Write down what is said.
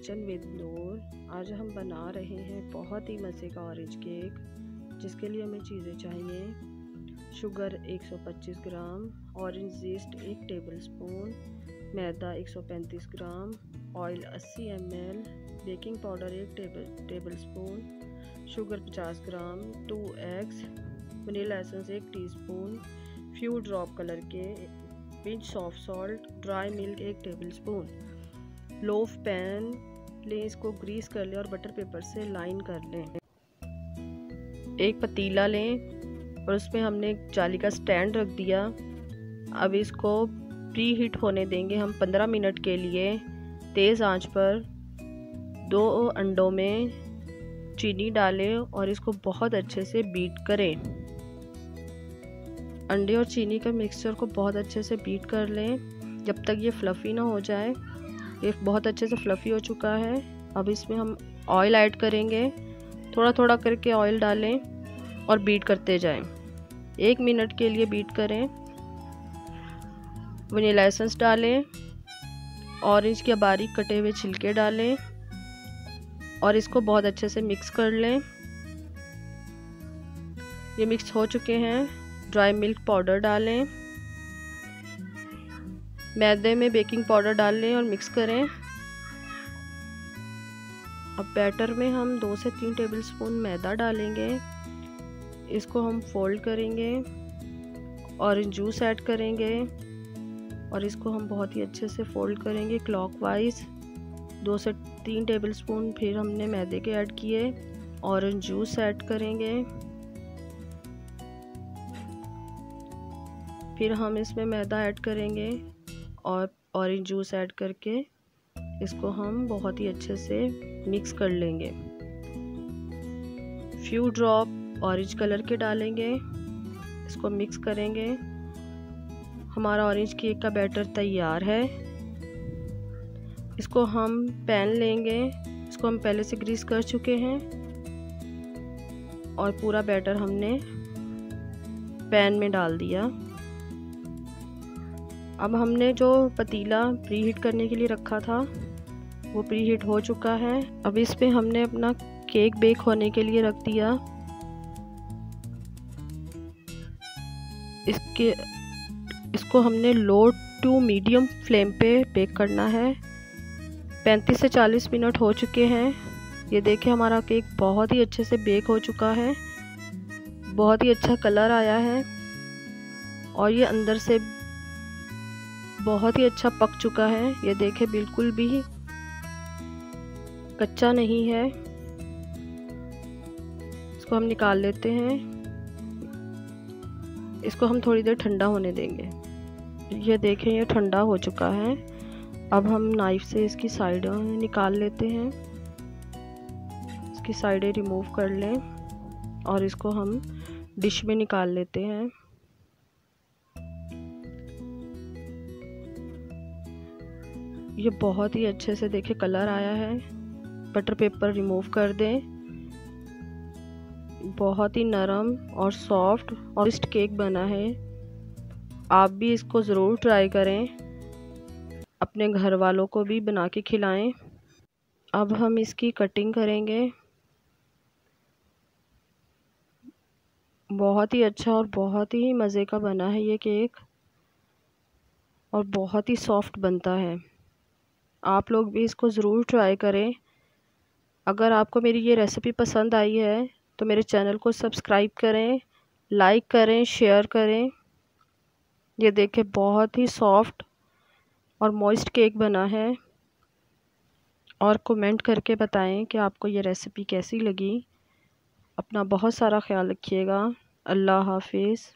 Kitchen with नूर आज हम बना रहे हैं बहुत ही मज़े का ऑरेंज केक जिसके लिए हमें चीज़ें चाहिए। शुगर 125 ग्राम ऑरेंज जीस्ट एक tablespoon maida 135 gram oil 80 m baking powder एक table tablespoon sugar 50 gram two eggs vanilla essence एक टीस्पून फ्यू ड्रॉप कलर के pinch soft salt dry milk एक टेबल स्पून लोफ पैन लें इसको Greece कर लें और बटर पेपर से लाइन कर लें। एक पतीला लें और उसमें हमने एक जाली का स्टैंड रख दिया। अब इसको प्री हीट होने देंगे हम 15 मिनट के लिए तेज़ आँच पर। दो अंडों में चीनी डालें और इसको बहुत अच्छे से बीट करें। अंडे और चीनी का मिक्सचर को बहुत अच्छे से बीट कर लें। जब तक ये फ्लफ़ी ना हो जाए ये बहुत अच्छे से फ्लफ़ी हो चुका है। अब इसमें हम ऑयल ऐड करेंगे। थोड़ा थोड़ा करके ऑयल डालें और बीट करते जाएँ। एक मिनट के लिए बीट करें। वनीला एसेंस डालें। ऑरेंज के बारीक कटे हुए छिलके डालें। और इसको बहुत अच्छे से मिक्स कर लें। ये मिक्स हो चुके हैं। ड्राई मिल्क पाउडर डालें। मैदे में बेकिंग पाउडर डाल लें और मिक्स करें। अब बैटर में हम दो से तीन टेबल स्पून मैदा डालेंगे। इसको हम फोल्ड करेंगे और जूस ऐड करेंगे और इसको हम बहुत ही अच्छे से फोल्ड करेंगे क्लॉकवाइज। दो से तीन टेबल स्पून फिर हमने मैदे के ऐड किए, ऑरेंज जूस ऐड करेंगे। फिर हम इसमें मैदा ऐड करेंगे। और ऑरेंज जूस ऐड करके इसको हम बहुत ही अच्छे से मिक्स कर लेंगे। फ्यू ड्रॉप ऑरेंज कलर के डालेंगे। इसको मिक्स करेंगे। हमारा ऑरेंज केक का बैटर तैयार है। इसको हम पैन लेंगे। इसको हम पहले से ग्रीस कर चुके हैं। और पूरा बैटर हमने पैन में डाल दिया। अब हमने जो पतीला प्री हीट करने के लिए रखा था, वो प्री हीट हो चुका है। अब इस पर हमने अपना केक बेक होने के लिए रख दिया। इसके, इसको हमने लो टू मीडियम फ्लेम पे बेक करना है। 35 से 40 मिनट हो चुके हैं। ये देखें हमारा केक बहुत ही अच्छे से बेक हो चुका है। बहुत ही अच्छा कलर आया है। और ये अंदर से बहुत ही अच्छा पक चुका है। ये देखे बिल्कुल भी कच्चा नहीं है। इसको हम निकाल लेते हैं। इसको हम थोड़ी देर ठंडा होने देंगे। ये देखें, ये ठंडा हो चुका है। अब हम नाइफ से इसकी साइड निकाल लेते हैं। इसकी साइडें रिमूव कर लें और इसको हम डिश में निकाल लेते हैं। ये बहुत ही अच्छे से देखे कलर आया है। बटर पेपर रिमूव कर दें। बहुत ही नरम और सॉफ्ट और इस्ट केक बना है। आप भी इसको ज़रूर ट्राई करें। अपने घर वालों को भी बना के खिलाएँ। अब हम इसकी कटिंग करेंगे। बहुत ही अच्छा और बहुत ही मज़े का बना है ये केक और बहुत ही सॉफ्ट बनता है। आप लोग भी इसको ज़रूर ट्राई करें। अगर आपको मेरी ये रेसिपी पसंद आई है तो मेरे चैनल को सब्सक्राइब करें लाइक करें शेयर करें। ये देखें, बहुत ही सॉफ्ट और मॉइस्ट केक बना है। और कमेंट करके बताएँ कि आपको ये रेसिपी कैसी लगी। अपना बहुत सारा ख्याल रखिएगा। अल्लाह हाफिज़।